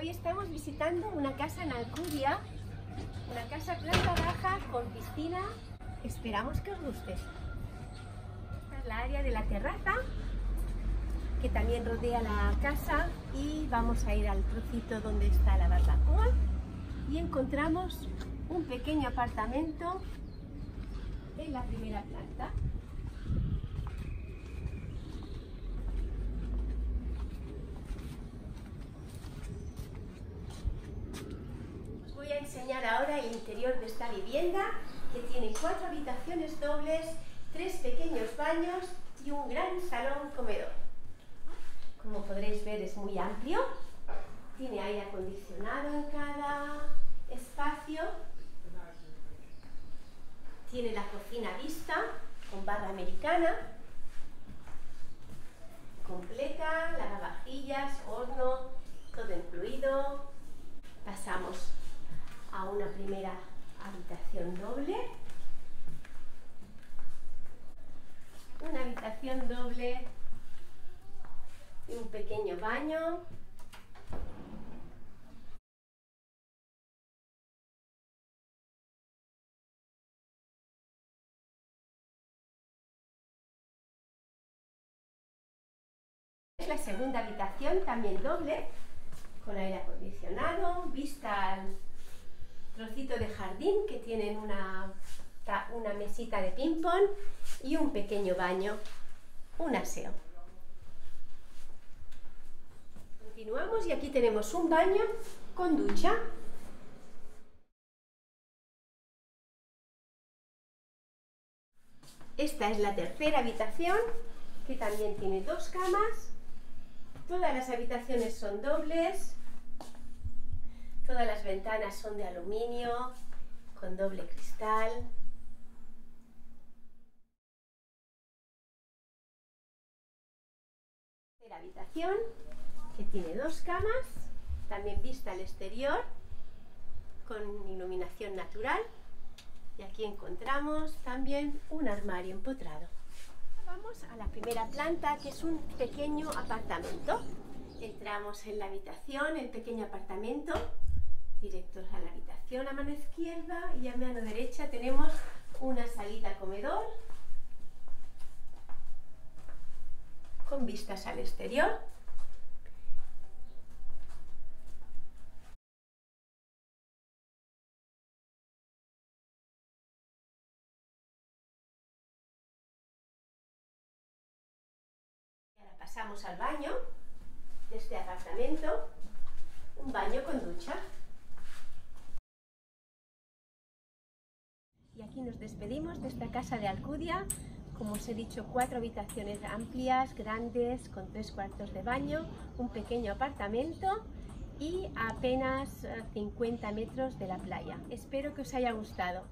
Hoy estamos visitando una casa en Alcudia, una casa planta baja con piscina. Esperamos que os guste. Esta es la área de la terraza que también rodea la casa y vamos a ir al trocito donde está la barbacoa y encontramos un pequeño apartamento en la primera planta. Os voy a enseñar ahora el interior de esta vivienda que tiene cuatro habitaciones dobles, tres pequeños baños y un gran salón comedor. Como podréis ver es muy amplio, tiene aire acondicionado en cada espacio, tiene la cocina vista con barra americana, completa, lavavajillas, horno, todo incluido. Pasamos a una primera habitación doble. Una habitación doble y un pequeño baño. Es la segunda habitación, también doble, con aire acondicionado, vista al trocito de jardín que tienen una, una mesita de ping-pong y un pequeño baño, un aseo. Continuamos y aquí tenemos un baño con ducha. Esta es la tercera habitación que también tiene dos camas. Todas las habitaciones son dobles. Todas las ventanas son de aluminio con doble cristal. La habitación que tiene dos camas, también vista al exterior, con iluminación natural. Y aquí encontramos también un armario empotrado. Vamos a la primera planta, que es un pequeño apartamento. Entramos en la habitación, el pequeño apartamento, directos a la habitación a mano izquierda y a mano derecha tenemos una salida comedor con vistas al exterior. Ahora pasamos al baño de este apartamento, un baño con ducha. Nos despedimos de esta casa de Alcudia. Como os he dicho, cuatro habitaciones amplias, grandes, con tres cuartos de baño, un pequeño apartamento y apenas 50 metros de la playa. Espero que os haya gustado.